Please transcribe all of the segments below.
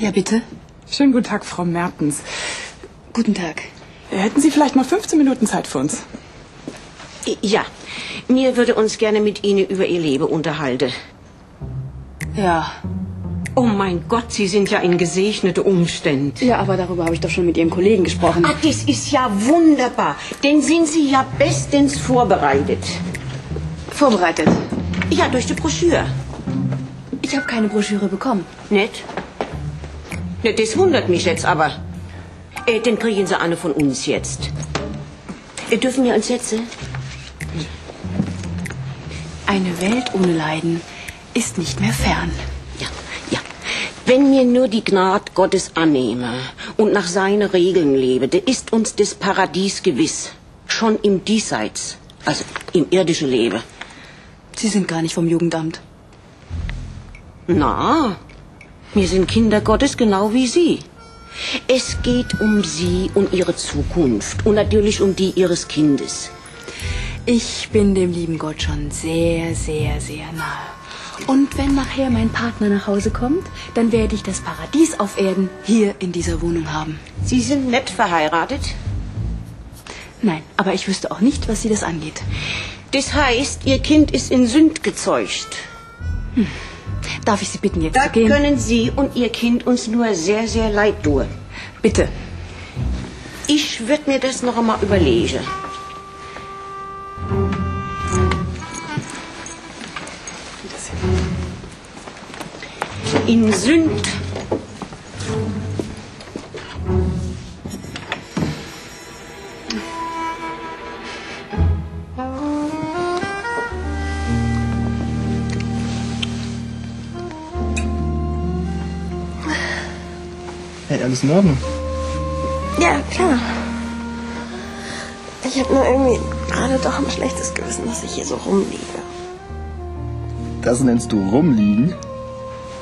Ja, bitte. Schönen guten Tag, Frau Mertens. Guten Tag. Hätten Sie vielleicht mal 15 Minuten Zeit für uns? Ja, mir würde uns gerne mit Ihnen über Ihr Leben unterhalten. Ja. Oh mein Gott, Sie sind ja in gesegnete Umständen. Ja, aber darüber habe ich doch schon mit Ihrem Kollegen gesprochen. Ah, das ist ja wunderbar. Denn sind Sie ja bestens vorbereitet. Vorbereitet. Ja, durch die Broschüre. Ich habe keine Broschüre bekommen. Nett? Ne, das wundert mich jetzt aber. Äh, den kriegen Sie eine von uns jetzt. Äh, dürfen wir uns setzen? Eine Welt ohne Leiden ist nicht mehr fern. Ja, ja. Wenn wir nur die Gnade Gottes annehmen und nach seinen Regeln leben, dann ist uns das Paradies gewiss. Schon im Diesseits, also im irdischen Leben. Sie sind gar nicht vom Jugendamt. Na, wir sind Kinder Gottes genau wie Sie. Es geht um Sie und Ihre Zukunft und natürlich um die Ihres Kindes. Ich bin dem lieben Gott schon sehr, sehr, sehr nahe. Und wenn nachher mein Partner nach Hause kommt, dann werde ich das Paradies auf Erden hier in dieser Wohnung haben. Sie sind nett verheiratet? Nein, aber ich wüsste auch nicht, was Sie das angeht. Das heißt, Ihr Kind ist in Sünd gezeugt. Darf ich Sie bitten, jetzt Da zu gehen? können Sie und Ihr Kind uns nur sehr, sehr leid tun. Bitte. Ich würde mir das noch einmal überlegen. In Sünd. Hey, alles in Ordnung? Ja, klar. Ich habe nur irgendwie gerade doch ein schlechtes Gewissen, dass ich hier so rumliege. Das nennst du rumliegen?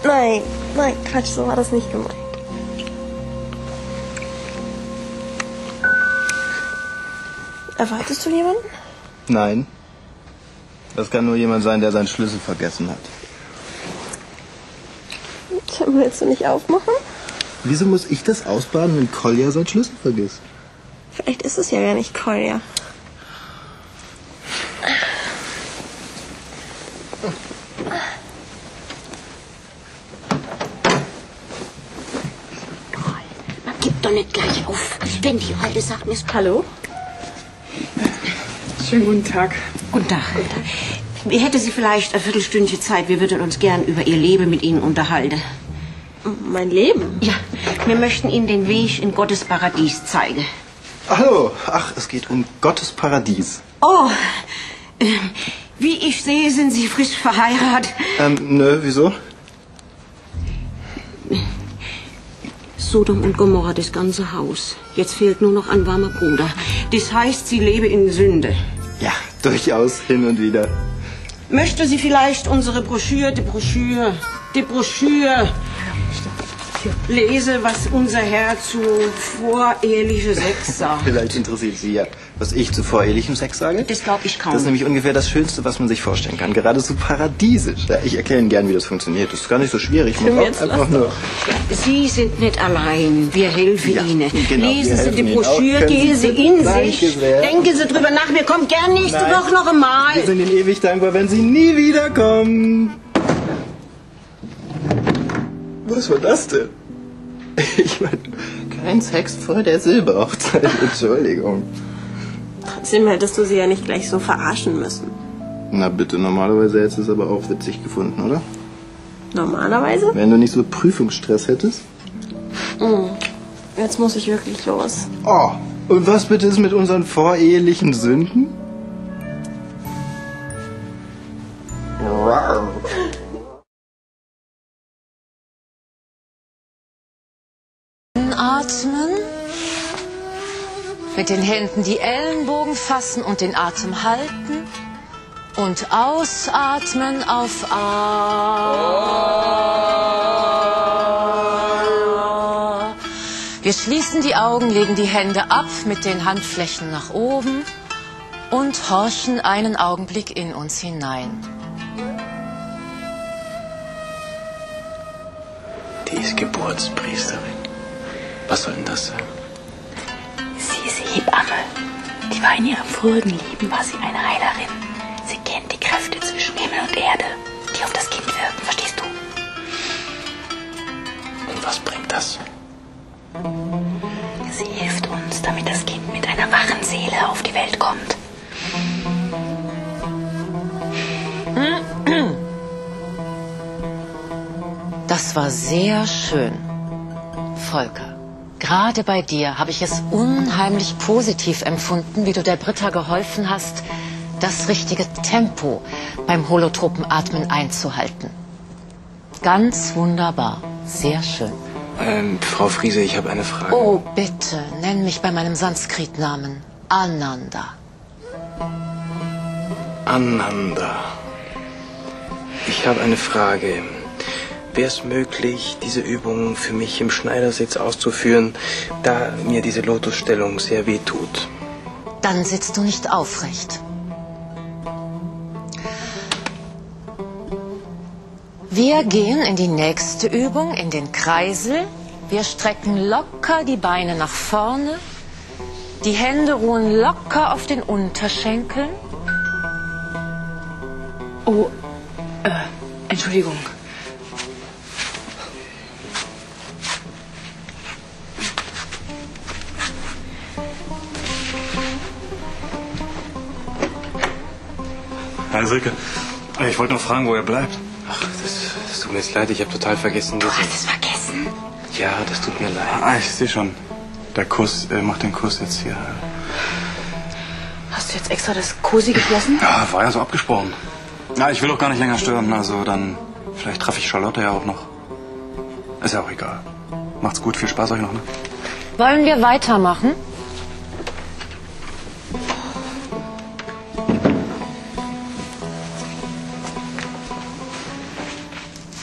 Nein, nein, Quatsch, so war das nicht gemeint. Erwartest du jemanden? Nein. Das kann nur jemand sein, der seinen Schlüssel vergessen hat. Dann willst du nicht aufmachen? Wieso muss ich das ausbaden, wenn Kolja seinen Schlüssel vergisst? Vielleicht ist es ja gar nicht Kolja. Man gibt doch nicht gleich auf, wenn die Alte sagt, Miss Hallo? Schönen guten Tag. Guten Tag. Wie hätte sie vielleicht ein Viertelstündchen Zeit? Wir würden uns gern über ihr Leben mit Ihnen unterhalten. Mein Leben? Ja, wir möchten Ihnen den Weg in Gottes Paradies zeigen. Hallo. Ach, es geht um Gottes Paradies. Oh, ähm, wie ich sehe, sind Sie frisch verheiratet. Ähm, nö, wieso? Sodom und Gomorra, das ganze Haus. Jetzt fehlt nur noch ein warmer Bruder. Das heißt, Sie lebe in Sünde. Ja, durchaus hin und wieder. Möchte sie vielleicht unsere Broschüre, die Broschüre, die Broschüre lese, was unser Herr zu voreheliche Sex sagt? Vielleicht interessiert Sie ja, was ich zu vorehelichem Sex sage. Das glaube ich kaum. Das ist nämlich ungefähr das Schönste, was man sich vorstellen kann. Geradezu paradiesisch. Ja, ich erkläre Ihnen gern, wie das funktioniert. Das ist gar nicht so schwierig. Man braucht einfach nur... Sie sind nicht allein. Wir helfen Ja, Ihnen. genau, Lesen Sie die. Broschüre, gehen Sie in sich. Denken Sie drüber nach. Wir kommen gern nächste Nein. Woche noch einmal. Wir sind Ihnen ewig dankbar, wenn Sie nie wiederkommen. Was war das denn? Ich meine, kein Sex vor der Silberhochzeit. Entschuldigung. Trotzdem hättest du sie ja nicht gleich so verarschen müssen. Na bitte, normalerweise hättest du es aber auch witzig gefunden, oder? Normalerweise? Wenn du nicht so Prüfungsstress hättest. Jetzt muss ich wirklich los. Oh, und was bitte ist mit unseren vorehelichen Sünden? Atmen. Mit den Händen die Ellenbogen fassen und den Atem halten. Und ausatmen auf A. Wir schließen die Augen, legen die Hände ab mit den Handflächen nach oben und horchen einen Augenblick in uns hinein. Die ist Geburtspriesterin. Was soll denn das sein? Sie ist Hebamme. Die war in ihrem früheren Leben, war sie eine Heilerin. Sie kennt die Kräfte zwischen Himmel und Erde, die auf das Kind wirken, verstehst du? Und was bringt das? Sie hilft uns, damit das Kind mit einer wachen Seele auf die Welt kommt. Das war sehr schön. Volker, gerade bei dir habe ich es unheimlich positiv empfunden, wie du der Britta geholfen hast, das richtige Tempo beim holotropen einzuhalten. Ganz wunderbar. Sehr schön. Ähm, Frau Friese, ich habe eine Frage. Oh, bitte, nenn mich bei meinem Sanskritnamen. Ananda. Ananda. Ich habe eine Frage. Wäre es möglich, diese Übung für mich im Schneidersitz auszuführen, da mir diese Lotusstellung sehr weh tut? Dann sitzt du nicht aufrecht. Wir gehen in die nächste Übung, in den Kreisel. Wir strecken locker die Beine nach vorne. Die Hände ruhen locker auf den Unterschenkeln. Oh, äh, Entschuldigung. Herr Silke, ich wollte noch fragen, wo er bleibt. Ach, das, das tut mir jetzt leid, ich habe total vergessen. Du hast es vergessen. Ja, das tut mir leid. Ah, ich sehe schon. Der Kuss, er macht den Kuss jetzt hier. Hast du jetzt extra das Cosi geschlossen? Ja, war ja so abgesprochen. Ja, ich will auch gar nicht länger stören, also dann vielleicht treffe ich Charlotte ja auch noch. Ist ja auch egal. Macht's gut, viel Spaß euch noch, ne? Wollen wir weitermachen?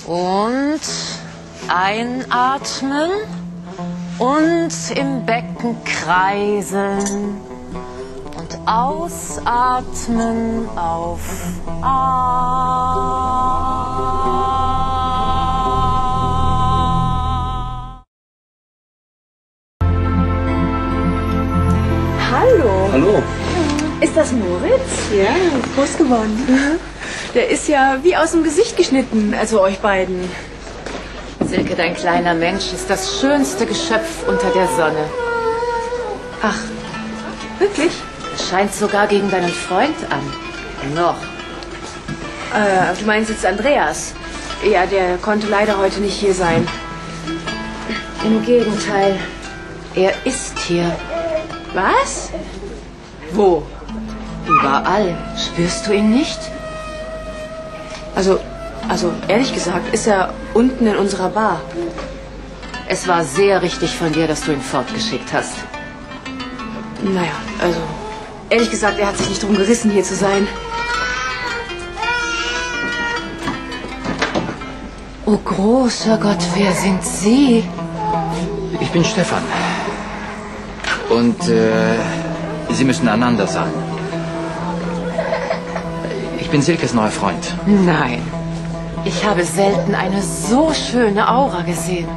Und einatmen und im Becken kreisen und ausatmen auf A. Hallo. Hallo. Ist das Moritz? Ja, groß geworden. Der ist ja wie aus dem Gesicht geschnitten, also euch beiden. Silke, dein kleiner Mensch ist das schönste Geschöpf unter der Sonne. Ach, wirklich? Es scheint sogar gegen deinen Freund an. Noch. Äh, du meinst jetzt Andreas? Ja, der konnte leider heute nicht hier sein. Im Gegenteil. Er ist hier. Was? Wo? Überall. Spürst du ihn nicht? Also, also ehrlich gesagt, ist er unten in unserer Bar. Es war sehr richtig von dir, dass du ihn fortgeschickt hast. Naja, also ehrlich gesagt, er hat sich nicht drum gerissen, hier zu sein. Oh großer Gott, wer sind Sie? Ich bin Stefan. Und äh, Sie müssen einander sein. Ich bin Silkes neuer Freund. Nein. Ich habe selten eine so schöne Aura gesehen.